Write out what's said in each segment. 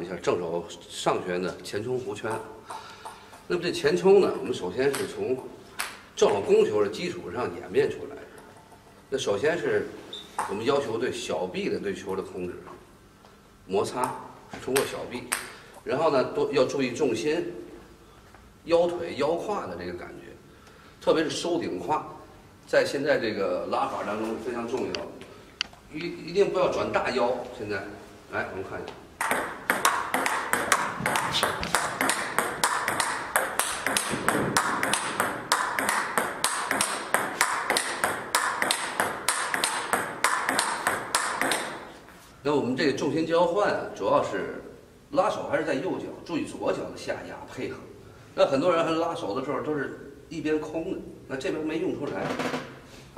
一下正手上旋的前冲弧圈。那么这前冲呢，我们首先是从正手攻球的基础上演变出来的。那首先是我们要求对小臂的对球的控制，摩擦是通过小臂，然后呢多要注意重心、腰腿、腰胯的这个感觉，特别是收顶胯，在现在这个拉法当中非常重要。一一定不要转大腰。现在，来我们看一下。那我们这个重心交换啊，主要是拉手还是在右脚，注意左脚的下压配合。那很多人还拉手的时候都是一边空的，那这边没用出来，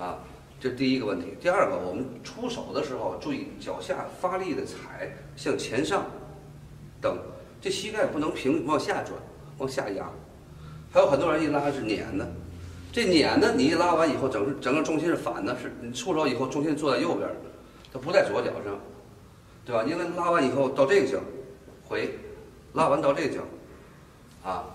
啊，这第一个问题。第二个，我们出手的时候注意脚下发力的踩向前上等，这膝盖不能平往下转，往下压。还有很多人一拉是碾的，这碾的你一拉完以后，整个整个重心是反的，是你出手以后重心坐在右边，它不在左脚上。对吧？因为拉完以后到这个角，回，拉完到这个角，啊。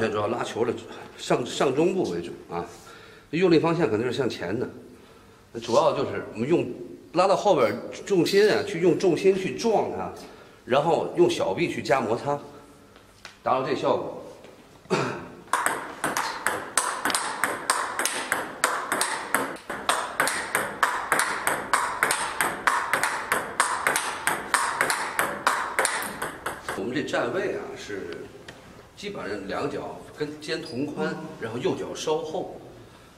上旋主要拉球的上上中部为主啊，用力方向肯定是向前的，主要就是我们用拉到后边重心啊，去用重心去撞它，然后用小臂去加摩擦，达到这效果。我们这站位啊是。基本上两脚跟肩同宽，然后右脚稍后，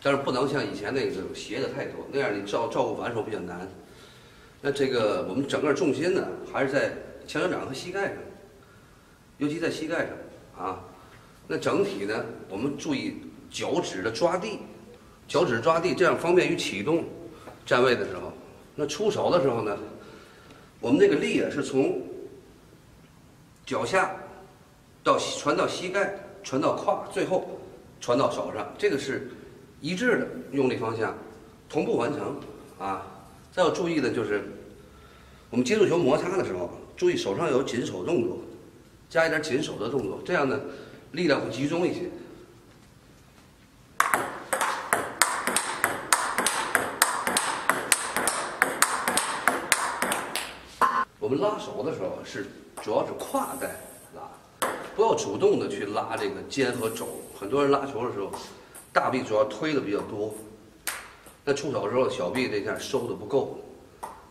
但是不能像以前那个斜的太多，那样你照照顾反手比较难。那这个我们整个重心呢，还是在前脚掌和膝盖上，尤其在膝盖上啊。那整体呢，我们注意脚趾的抓地，脚趾抓地，这样方便于启动站位的时候。那出手的时候呢，我们这个力啊是从脚下。到传到膝盖，传到胯，最后传到手上，这个是一致的用力方向，同步完成啊。再要注意的就是，我们接触球摩擦的时候，注意手上有紧手动作，加一点紧手的动作，这样呢力量会集中一些。我们拉手的时候是主要是胯带。不要主动的去拉这个肩和肘，很多人拉球的时候，大臂主要推的比较多，那出手的时候小臂这下收的不够，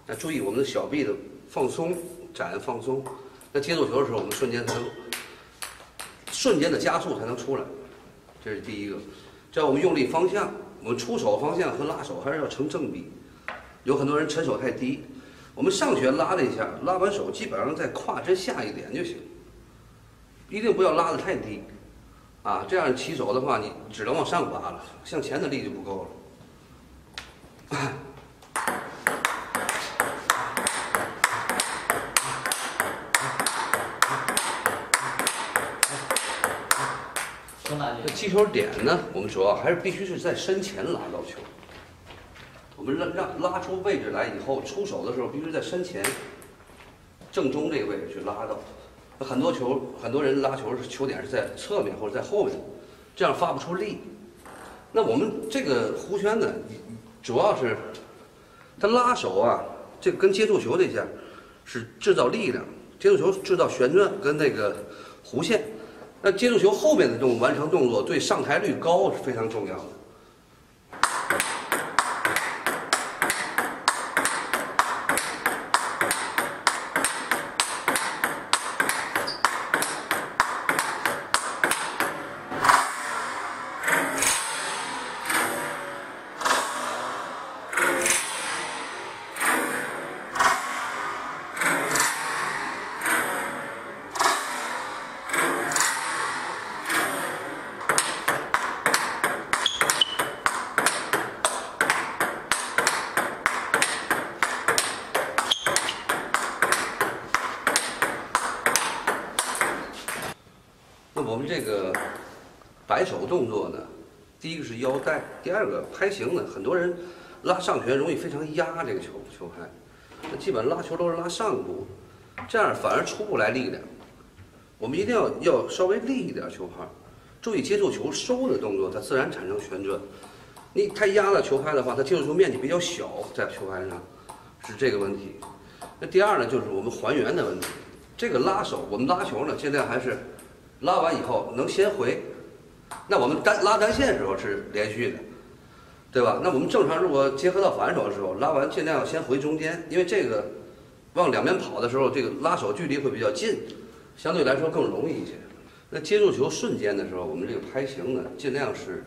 那注意我们的小臂的放松、展放松，那接住球的时候我们瞬间才能瞬间的加速才能出来，这是第一个。这样我们用力方向，我们出手方向和拉手还是要成正比。有很多人沉手太低，我们上旋拉了一下，拉完手基本上在胯之下一点就行。一定不要拉得太低，啊，这样起手的话，你只能往上拔了，向前的力就不够了。这击球点呢，我们主要还是必须是在身前拉到球。我们让让拉出位置来以后，出手的时候必须在身前正中这个位置去拉到。很多球，很多人拉球是球点是在侧面或者在后面，这样发不出力。那我们这个弧圈呢，主要是它拉手啊，这个跟接触球这下是制造力量，接触球制造旋转跟那个弧线。那接触球后面的这种完成动作，对上台率高是非常重要的。我们这个摆手动作呢，第一个是腰带，第二个拍形呢，很多人拉上旋容易非常压这个球球拍，那基本拉球都是拉上部，这样反而出不来力量。我们一定要要稍微立一点球拍，注意接触球收的动作，它自然产生旋转。你太压了球拍的话，它接触球面积比较小，在球拍上是这个问题。那第二呢，就是我们还原的问题。这个拉手，我们拉球呢，现在还是拉完以后能先回。那我们单拉单线的时候是连续的，对吧？那我们正常如果结合到反手的时候，拉完尽量要先回中间，因为这个往两边跑的时候，这个拉手距离会比较近。相对来说更容易一些。那接住球瞬间的时候，我们这个拍形呢，尽量是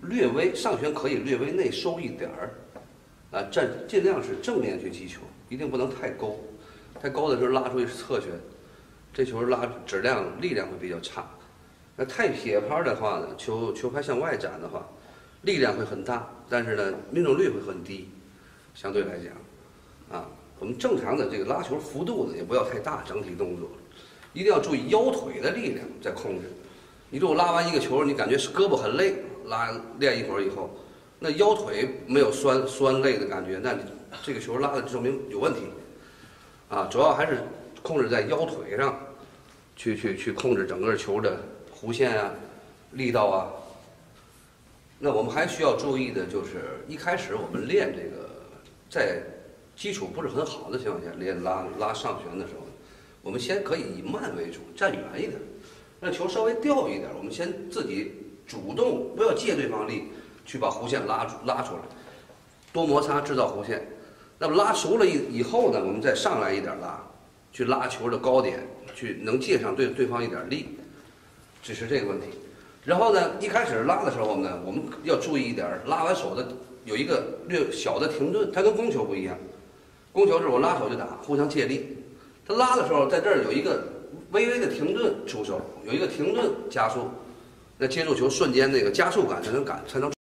略微上旋可以略微内收一点儿，啊，站尽量是正面去击球，一定不能太高，太高的时候拉出去是侧旋，这球拉质量力量会比较差。那太撇拍的话呢，球球拍向外展的话，力量会很大，但是呢命中率会很低，相对来讲，啊，我们正常的这个拉球幅度呢也不要太大，整体动作。一定要注意腰腿的力量在控制。你如果拉完一个球，你感觉是胳膊很累，拉练一会儿以后，那腰腿没有酸酸累的感觉，那这个球拉的证明有问题。啊，主要还是控制在腰腿上，去去去控制整个球的弧线啊、力道啊。那我们还需要注意的就是，一开始我们练这个，在基础不是很好的情况下练拉拉上旋的时候。我们先可以以慢为主，站远一点，让球稍微掉一点。我们先自己主动，不要借对方力去把弧线拉出拉出来，多摩擦制造弧线。那么拉熟了以以后呢，我们再上来一点拉，去拉球的高点，去能借上对对方一点力，只是这个问题。然后呢，一开始拉的时候呢，我们要注意一点，拉完手的有一个略小的停顿，它跟攻球不一样。攻球是我拉手就打，互相借力。他拉的时候，在这儿有一个微微的停顿出手，有一个停顿加速，那接住球瞬间那个加速感才能感才能。